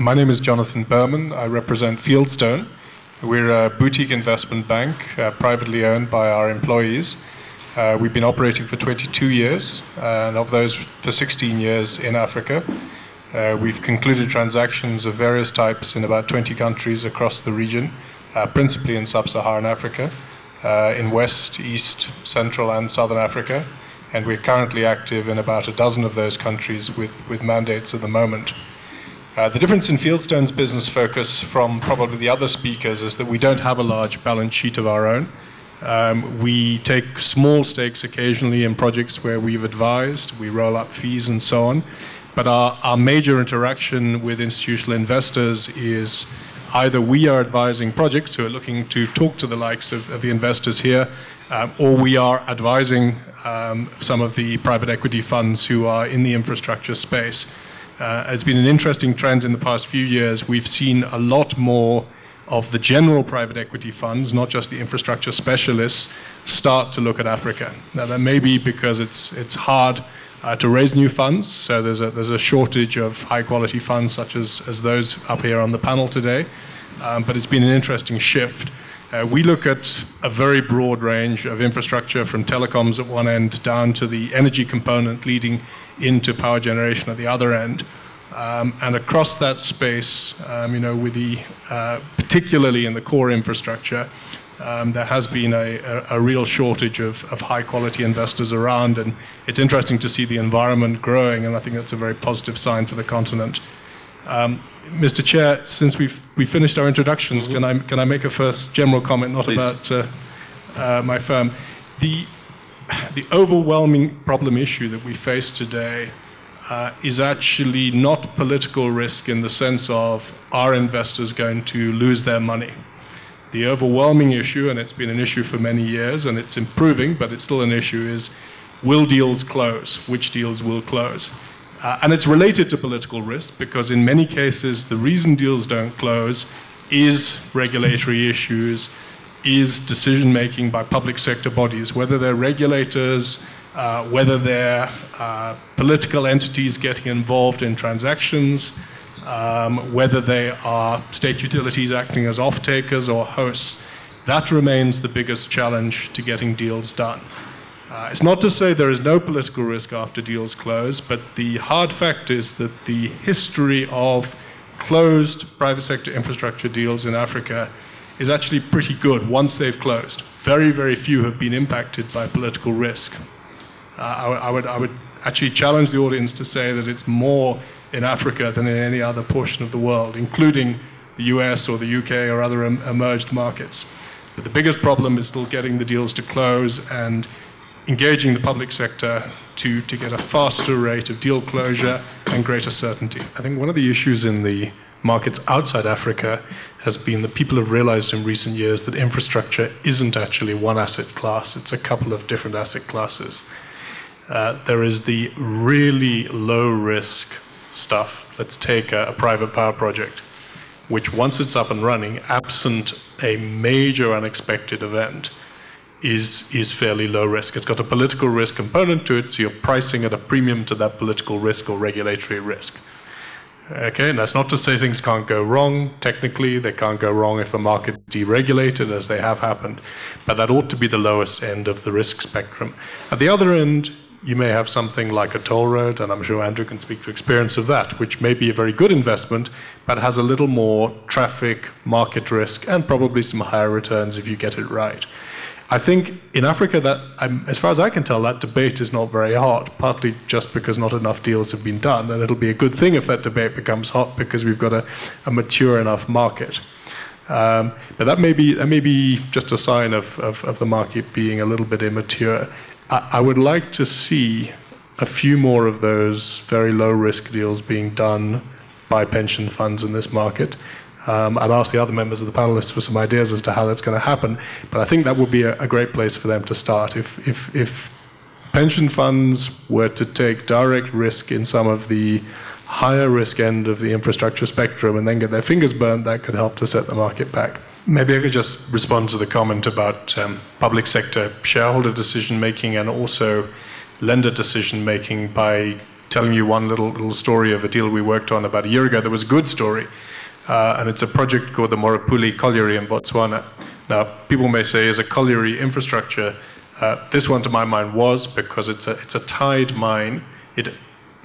My name is Jonathan Berman. I represent Fieldstone. We're a boutique investment bank, uh, privately owned by our employees. Uh, we've been operating for 22 years, and of those, for 16 years in Africa. Uh, we've concluded transactions of various types in about 20 countries across the region, uh, principally in sub Saharan Africa, uh, in West, East, Central, and Southern Africa. And we're currently active in about a dozen of those countries with, with mandates at the moment. Uh, the difference in Fieldstone's business focus from probably the other speakers is that we don't have a large balance sheet of our own. Um, we take small stakes occasionally in projects where we've advised, we roll up fees and so on. But our, our major interaction with institutional investors is either we are advising projects who are looking to talk to the likes of, of the investors here, um, or we are advising um, some of the private equity funds who are in the infrastructure space. Uh, it's been an interesting trend in the past few years. We've seen a lot more of the general private equity funds, not just the infrastructure specialists, start to look at Africa. Now, that may be because it's, it's hard uh, to raise new funds, so there's a, there's a shortage of high quality funds such as, as those up here on the panel today. Um, but it's been an interesting shift. Uh, we look at a very broad range of infrastructure from telecoms at one end down to the energy component leading into power generation at the other end. Um, and across that space, um, you know, with the, uh, particularly in the core infrastructure, um, there has been a, a, a, real shortage of, of high quality investors around. And it's interesting to see the environment growing, and I think that's a very positive sign for the continent. Um, Mr. Chair, since we've we finished our introductions, mm-hmm. can I can I make a first general comment, not Please. about uh, uh, my firm? The the overwhelming problem issue that we face today uh, is actually not political risk in the sense of are investors going to lose their money? The overwhelming issue, and it's been an issue for many years, and it's improving, but it's still an issue, is will deals close? Which deals will close? Uh, and it's related to political risk because, in many cases, the reason deals don't close is regulatory issues, is decision making by public sector bodies, whether they're regulators, uh, whether they're uh, political entities getting involved in transactions, um, whether they are state utilities acting as off takers or hosts. That remains the biggest challenge to getting deals done. Uh, it's not to say there is no political risk after deals close, but the hard fact is that the history of closed private sector infrastructure deals in Africa is actually pretty good once they've closed. Very, very few have been impacted by political risk. Uh, I, I, would, I would actually challenge the audience to say that it's more in Africa than in any other portion of the world, including the US or the UK or other em- emerged markets. But the biggest problem is still getting the deals to close and engaging the public sector to, to get a faster rate of deal closure and greater certainty. I think one of the issues in the markets outside Africa has been that people have realized in recent years that infrastructure isn't actually one asset class, it's a couple of different asset classes. Uh, there is the really low risk stuff. Let's take a, a private power project, which once it's up and running, absent a major unexpected event, is, is fairly low risk. It's got a political risk component to it, so you're pricing at a premium to that political risk or regulatory risk. Okay, and that's not to say things can't go wrong. Technically, they can't go wrong if a market is deregulated, as they have happened. But that ought to be the lowest end of the risk spectrum. At the other end, you may have something like a toll road, and I'm sure Andrew can speak to experience of that, which may be a very good investment, but has a little more traffic, market risk, and probably some higher returns if you get it right. I think in Africa, that as far as I can tell, that debate is not very hot. Partly just because not enough deals have been done, and it'll be a good thing if that debate becomes hot because we've got a, a mature enough market. Um, but that may be that may be just a sign of, of, of the market being a little bit immature. I, I would like to see a few more of those very low risk deals being done by pension funds in this market. Um, I'd ask the other members of the panelists for some ideas as to how that's going to happen. But I think that would be a, a great place for them to start. If, if, if pension funds were to take direct risk in some of the higher risk end of the infrastructure spectrum and then get their fingers burnt, that could help to set the market back. Maybe I could just respond to the comment about um, public sector shareholder decision making and also lender decision making by telling you one little little story of a deal we worked on about a year ago. That was a good story, uh, and it's a project called the Morupule Colliery in Botswana. Now, people may say, is a colliery infrastructure? Uh, this one, to my mind, was because it's a it's a tied mine. It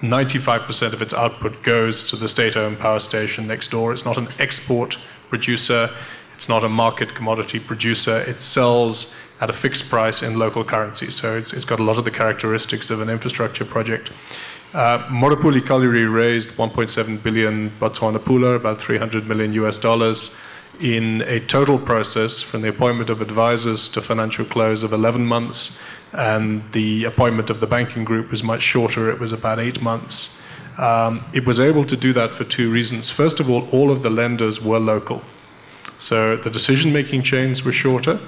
95% of its output goes to the state-owned power station next door. It's not an export producer. It's not a market commodity producer. It sells at a fixed price in local currency. So it's, it's got a lot of the characteristics of an infrastructure project. Uh, Colliery raised 1.7 billion Botswana pula, about 300 million US dollars, in a total process from the appointment of advisors to financial close of 11 months. And the appointment of the banking group was much shorter, it was about eight months. Um, it was able to do that for two reasons. First of all, all of the lenders were local. So the decision making chains were shorter.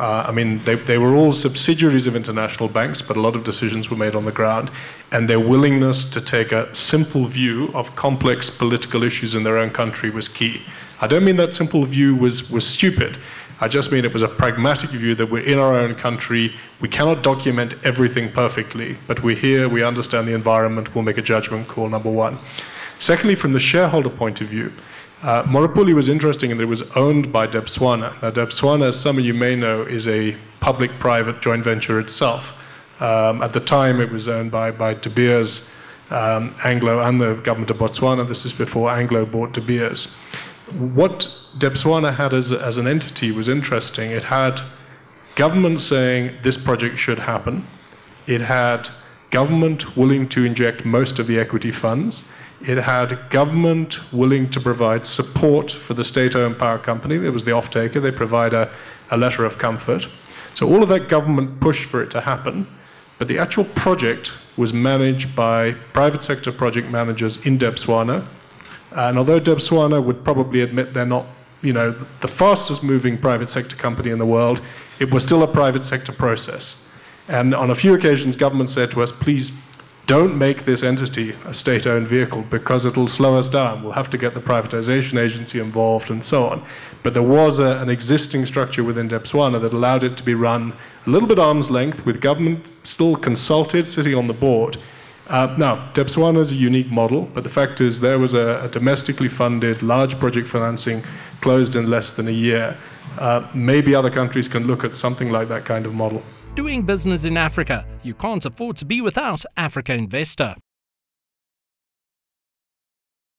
Uh, I mean, they, they were all subsidiaries of international banks, but a lot of decisions were made on the ground. And their willingness to take a simple view of complex political issues in their own country was key. I don't mean that simple view was, was stupid. I just mean it was a pragmatic view that we're in our own country. We cannot document everything perfectly, but we're here, we understand the environment, we'll make a judgment call, number one. Secondly, from the shareholder point of view, uh, Morupule was interesting in that it was owned by Debswana. Now, Debswana, as some of you may know, is a public private joint venture itself. Um, at the time, it was owned by, by De Beers, um, Anglo, and the government of Botswana. This is before Anglo bought De Beers. What Debswana had as, as an entity was interesting. It had government saying this project should happen, it had government willing to inject most of the equity funds it had government willing to provide support for the state owned power company. It was the off taker. They provide a, a letter of comfort. So all of that government pushed for it to happen. But the actual project was managed by private sector project managers in Debswana. And although Debswana would probably admit they're not, you know, the fastest moving private sector company in the world, it was still a private sector process. And on a few occasions, government said to us, please don't make this entity a state owned vehicle because it'll slow us down. We'll have to get the privatization agency involved and so on. But there was a, an existing structure within Debswana that allowed it to be run a little bit arm's length with government still consulted, sitting on the board. Uh, now, Debswana is a unique model, but the fact is there was a, a domestically funded large project financing closed in less than a year. Uh, maybe other countries can look at something like that kind of model. Doing business in Africa, you can't afford to be without Africa Investor.